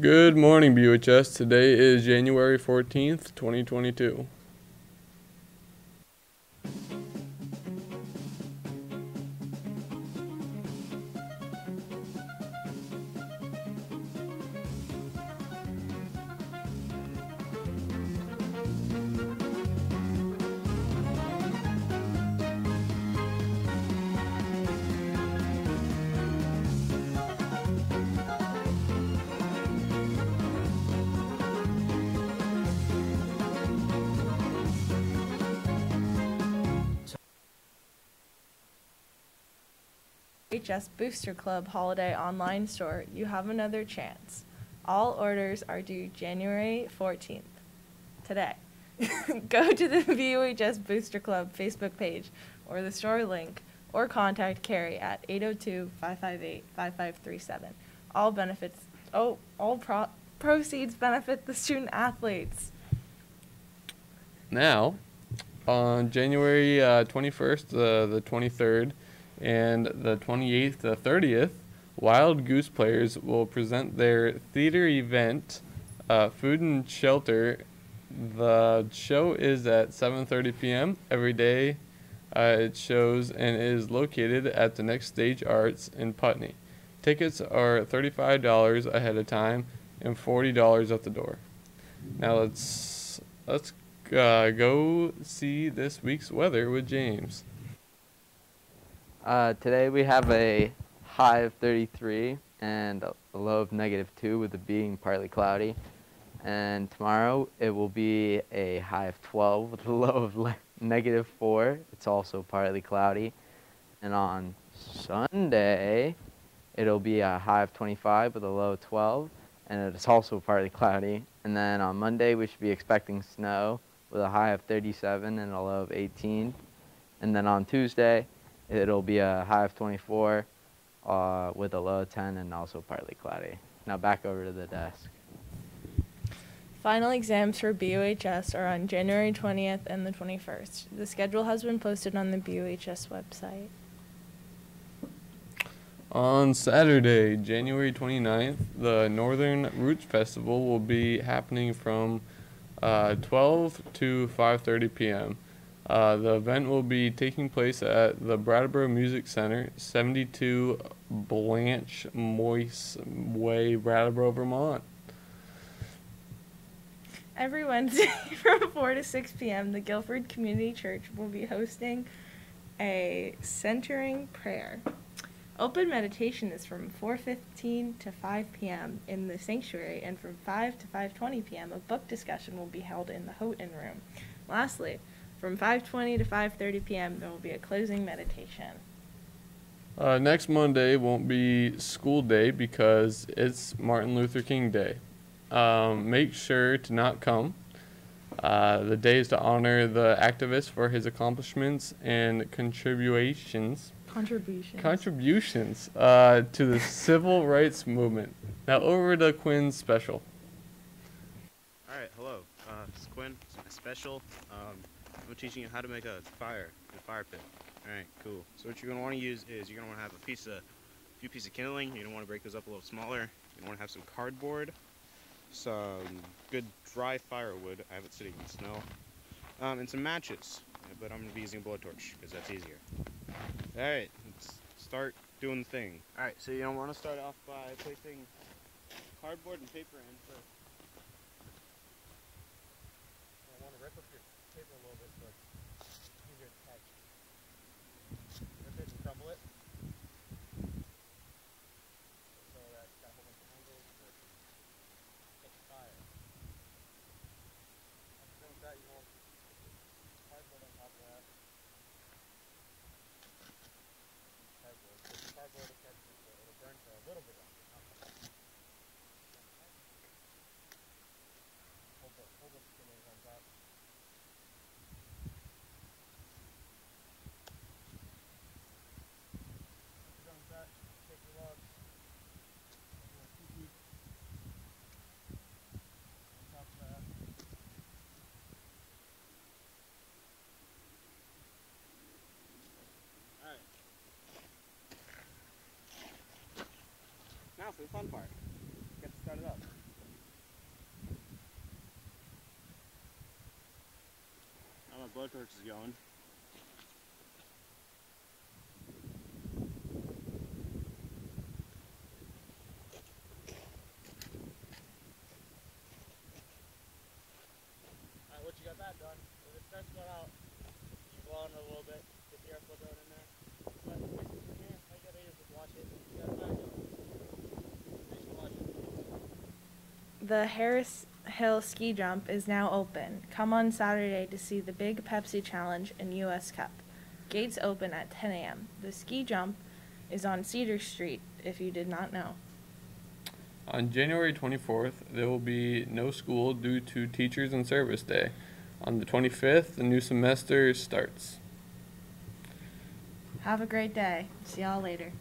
Good morning, BUHS. Today is January 14th, 2022. HS Booster Club Holiday Online Store, you have another chance. All orders are due January 14th, today. Go to the BUHS Booster Club Facebook page or the store link or contact Carrie at 802-558-5537. All benefits, oh, all pro- proceeds benefit the student athletes. Now, on January uh, 21st, uh, the 23rd, and the 28th to 30th, Wild Goose players will present their theater event, uh, Food and Shelter. The show is at 7:30 p.m. every day. Uh, it shows and is located at the Next Stage Arts in Putney. Tickets are $35 ahead of time and $40 at the door. Now let's let's uh, go see this week's weather with James. Uh, today we have a high of 33 and a low of negative 2 with it being partly cloudy. And tomorrow it will be a high of 12 with a low of negative 4. It's also partly cloudy. And on Sunday it'll be a high of 25 with a low of 12 and it's also partly cloudy. And then on Monday we should be expecting snow with a high of 37 and a low of 18. And then on Tuesday It'll be a high of 24 uh, with a low of 10 and also partly cloudy. Now back over to the desk. Final exams for BUHS are on January 20th and the 21st. The schedule has been posted on the BUHS website. On Saturday, January 29th, the Northern Roots Festival will be happening from uh, 12 to 5:30 p.m. Uh, the event will be taking place at the Brattleboro Music Center, 72 Blanche Moyse Way, Brattleboro, Vermont. Every Wednesday from 4 to 6 p.m., the Guilford Community Church will be hosting a centering prayer. Open meditation is from 4:15 to 5 p.m. in the sanctuary, and from 5 to 5:20 p.m. a book discussion will be held in the Houghton Room. Lastly, from 5:20 to 5:30 p.m. there will be a closing meditation. Uh, next Monday won't be school day because it's Martin Luther King Day. Um, make sure to not come. Uh, the day is to honor the activist for his accomplishments and contributions Contributions. contributions uh, to the civil rights movement. Now over to Quinn's special. All right, hello. Uh, this is Quinn. It's my special. Um, I'm teaching you how to make a fire a fire pit. All right, cool. So what you're gonna want to use is you're gonna want to have a piece of, a few pieces of kindling. You're gonna want to break those up a little smaller. You want to have some cardboard, some good dry firewood. I have it sitting in the snow, um, and some matches. But I'm gonna be using a blowtorch because that's easier. All right, let's start doing the thing. All right, so you don't want to start off by placing cardboard and paper in first. I want to rip up your paper a little bit so it's to the fun part. Get started up. Now my blowtorch is going. Alright, what you got that done, if it starts going out, you blowing it a little bit, get the airflow going in The Harris Hill ski jump is now open. Come on Saturday to see the Big Pepsi Challenge and US Cup. Gates open at 10 a.m. The ski jump is on Cedar Street, if you did not know. On January 24th, there will be no school due to Teachers and Service Day. On the 25th, the new semester starts. Have a great day. See y'all later.